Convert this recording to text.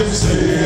can see.